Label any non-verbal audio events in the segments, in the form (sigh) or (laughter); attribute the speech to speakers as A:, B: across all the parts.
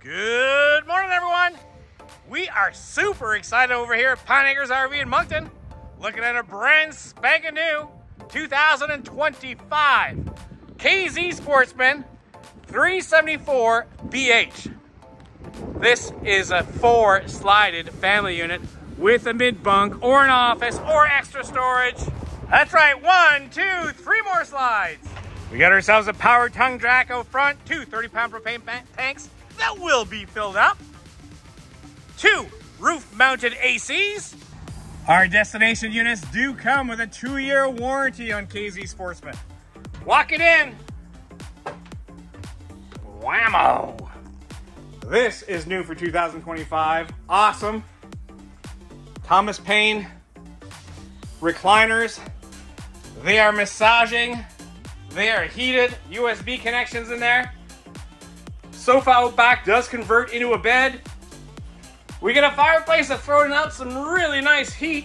A: Good morning, everyone. We are super excited over here at Pine Acres RV in Moncton, looking at a brand spanking new 2025 KZ Sportsmen 374 BH. This is a four slided family unit with a mid bunk or an office or extra storage. That's right, one, two, three more slides. We got ourselves a power tongue Draco front, two 30 pound propane tanks that will be filled up, two roof mounted ACs. Our destination units do come with a two year warranty on KZ Sportsmen. Walk it in. Whammo. This is new for 2025. Awesome. Thomas Payne recliners. They are massaging. They are heated. USB connections in there. Sofa out back does convert into a bed. We get a fireplace that's throwing out some really nice heat.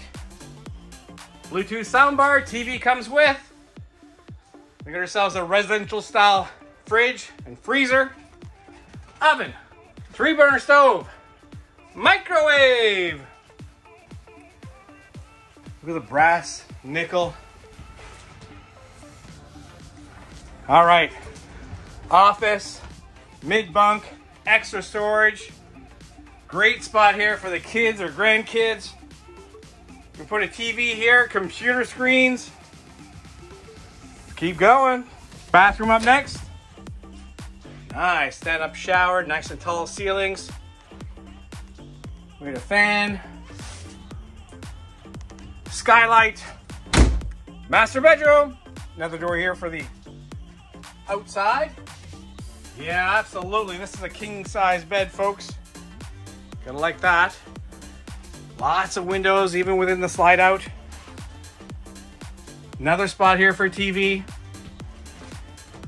A: Bluetooth soundbar, TV comes with. We got ourselves a residential style fridge and freezer. Oven, three burner stove, microwave. Look at the brass, nickel. All right, office, mid bunk, extra storage. Great spot here for the kids or grandkids. You can put a TV here, computer screens. Keep going. Bathroom up next. Nice, stand up shower, nice and tall ceilings. We got a fan. Skylight. Master bedroom. Another door here for the outside. Yeah, absolutely. This is a king size bed, folks. Gonna like that. Lots of windows, even within the slide out. Another spot here for TV.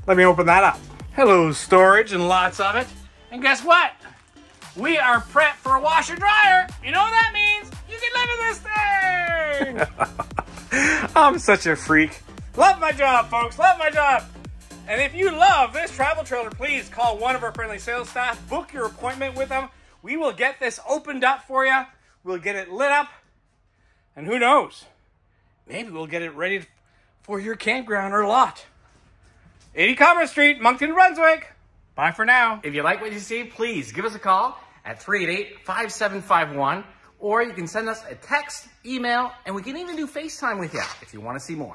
A: Let me open that up. Hello, storage and lots of it. And guess what? We are prepped for a washer dryer. You know what that means? You can live in this thing. (laughs) I'm such a freak. Love my job, folks. Love my job. And if you love this travel trailer, please call one of our friendly sales staff. Book your appointment with them. We will get this opened up for you. We'll get it lit up. And who knows? Maybe we'll get it ready for your campground or lot. 80 Commerce Street, Moncton, Brunswick. Bye for now.
B: If you like what you see, please give us a call at 388-5751 or you can send us a text, email, and we can even do FaceTime with you if you want to see more.